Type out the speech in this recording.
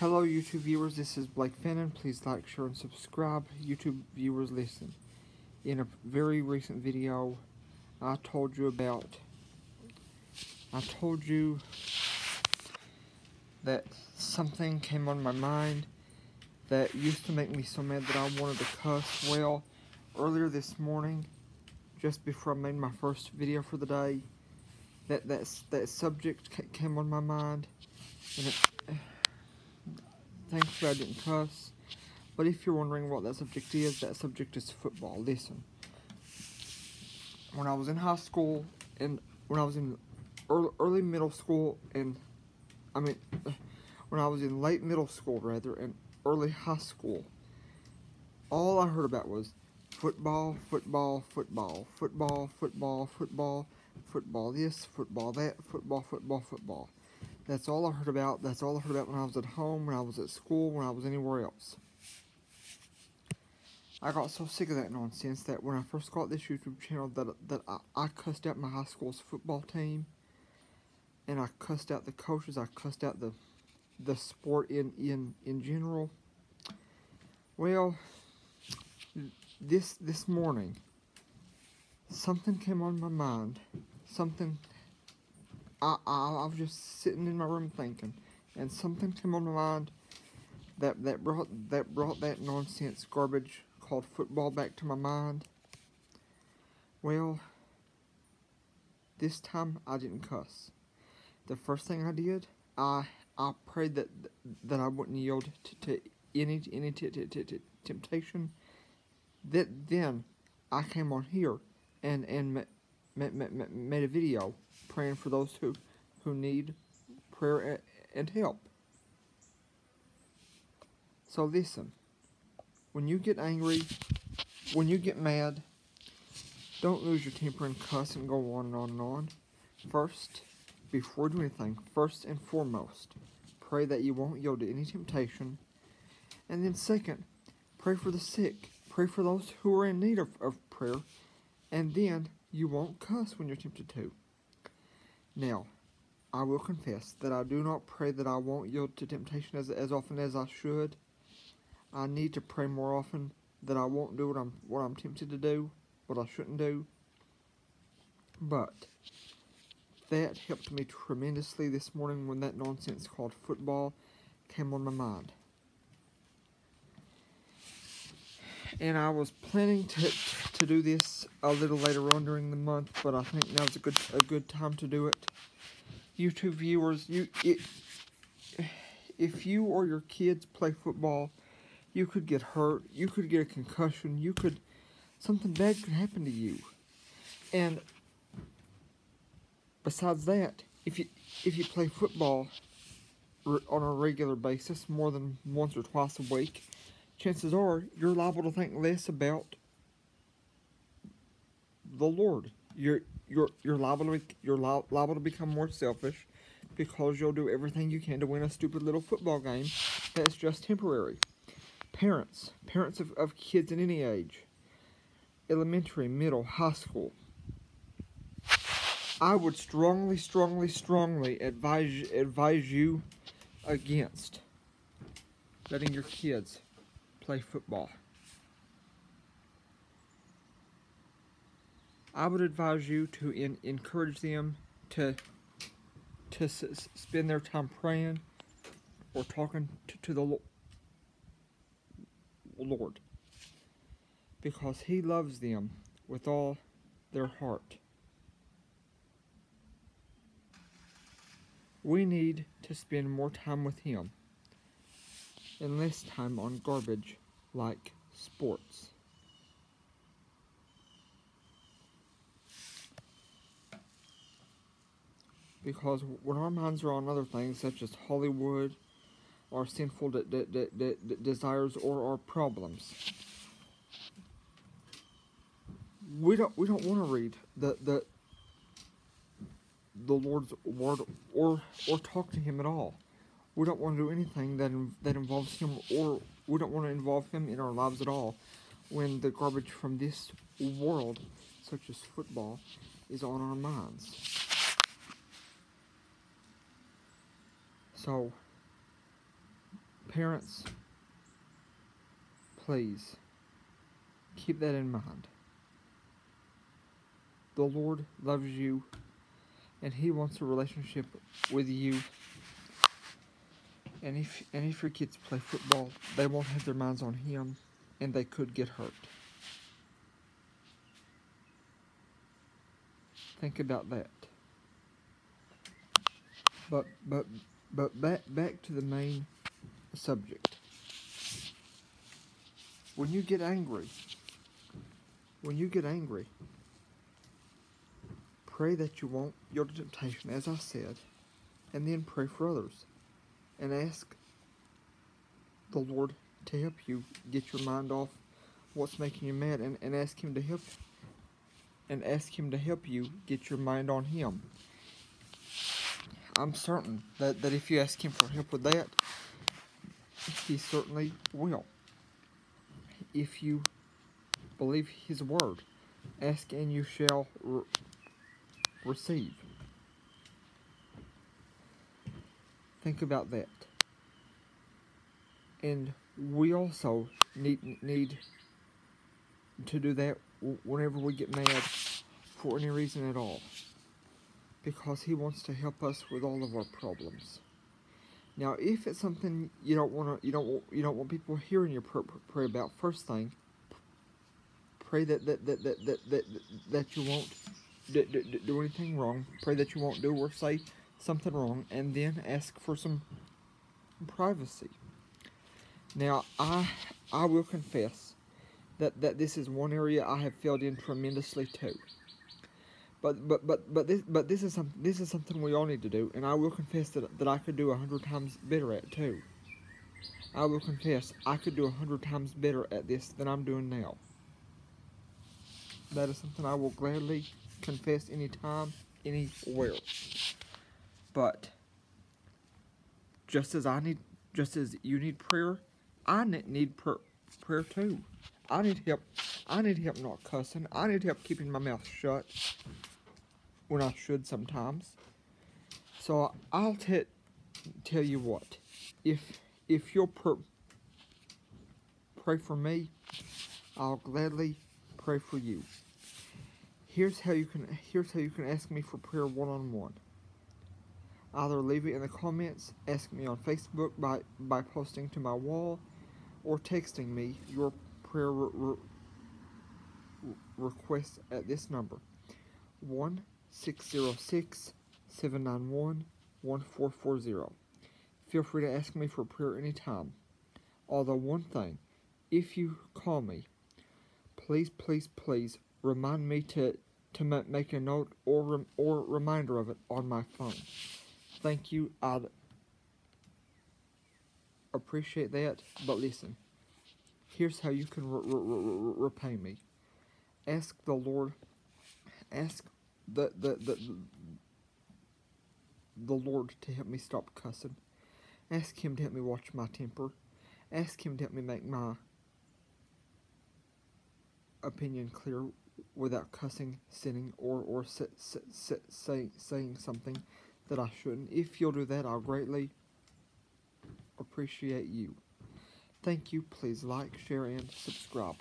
Hello, YouTube viewers. This is Blake Fannin. Please like, share, and subscribe. YouTube viewers, listen. In a very recent video, I told you about. I told you that something came on my mind that used to make me so mad that I wanted to cuss. Well, earlier this morning, just before I made my first video for the day, that that that subject came on my mind, and it, thankfully I didn't cuss. But if you're wondering what that subject is, that subject is football. Listen, when I was in high school and when I was in early, early middle school and I mean when I was in late middle school rather and early high school, all I heard about was football, football, football, football, football, football, football this, football that, football, football, football. That's all I heard about. That's all I heard about when I was at home, when I was at school, when I was anywhere else. I got so sick of that nonsense that when I first got this YouTube channel that that I, I cussed out my high school's football team and I cussed out the coaches, I cussed out the the sport in in in general. Well, this this morning something came on my mind. Something I, I I was just sitting in my room thinking, and something came on my mind that that brought that brought that nonsense garbage called football back to my mind. Well, this time I didn't cuss. The first thing I did, I I prayed that that I wouldn't yield to, to any any t- t- t- temptation. That then I came on here and and made a video praying for those who who need prayer and help. So listen, when you get angry, when you get mad, don't lose your temper and cuss and go on and on and on. First, before doing anything, first and foremost, pray that you won't yield to any temptation. And then second, pray for the sick. Pray for those who are in need of, of prayer. And then you won't cuss when you're tempted to. Now, I will confess that I do not pray that I won't yield to temptation as, as often as I should. I need to pray more often that I won't do what I'm what I'm tempted to do, what I shouldn't do. But that helped me tremendously this morning when that nonsense called football came on my mind. And I was planning to to do this a little later on during the month, but I think now's a good a good time to do it. YouTube viewers, you it, if you or your kids play football, you could get hurt, you could get a concussion, you could something bad could happen to you. And besides that, if you if you play football on a regular basis, more than once or twice a week, chances are you're liable to think less about the Lord. You're you're you're liable to you're liable to become more selfish because you'll do everything you can to win a stupid little football game that's just temporary. Parents, parents of, of kids in any age, elementary, middle, high school, I would strongly, strongly, strongly advise advise you against letting your kids play football. I would advise you to in, encourage them to to s- spend their time praying or talking to, to the Lord because He loves them with all their heart. We need to spend more time with Him and less time on garbage like sports. Because when our minds are on other things such as Hollywood, our sinful de de de de desires, or our problems, we don't we don't want to read the the the Lord's word or or talk to Him at all. We don't want to do anything that that involves Him, or we don't want to involve Him in our lives at all. When the garbage from this world, such as football, is on our minds. So Parents, please keep that in mind. The Lord loves you and He wants a relationship with you. And if, and if your kids play football, they won't have their minds on Him and they could get hurt. Think about that. But but but back back to the main subject. When you get angry, when you get angry, pray that you won't yield to temptation, as I said, and then pray for others, and ask the Lord to help you get your mind off what's making you mad, and, and ask Him to help, and ask Him to help you get your mind on Him. I'm certain that, that if you ask Him for help with that, He certainly will. If you believe His word, ask and you shall re- receive. Think about that. And we also need need to do that whenever we get mad for any reason at all because he wants to help us with all of our problems. Now, if it's something you don't want to, you don't, you don't want people hearing you pray, pray about. First thing, pray that that that that that that, that you won't do, do, do anything wrong. Pray that you won't do or say something wrong, and then ask for some privacy. Now, I I will confess that that this is one area I have failed in tremendously too. But but but but this but this is some this is something we all need to do, and I will confess that that I could do a hundred times better at too. I will confess I could do a hundred times better at this than I'm doing now. That is something I will gladly confess anytime, anywhere. But just as I need, just as you need prayer, I need prayer, prayer too. I need help. I need help not cussing. I need help keeping my mouth shut when I should sometimes. So I'll t- tell you what. If if you'll pr- pray for me, I'll gladly pray for you. Here's how you can here's how you can ask me for prayer one on one. Either leave it in the comments, ask me on Facebook by by posting to my wall, or texting me your prayer re- re- request at this number. One 606 791 1440. Feel free to ask me for prayer anytime. Although, one thing, if you call me, please, please, please remind me to, to make a note or, rem, or reminder of it on my phone. Thank you. I'd appreciate that. But listen, here's how you can re re repay me. Ask the Lord, ask the the the the Lord to help me stop cussing. Ask Him to help me watch my temper. Ask Him to help me make my opinion clear without cussing, sinning, or or saying saying something that I shouldn't. If you'll do that, I'll greatly appreciate you. Thank you. Please like, share, and subscribe.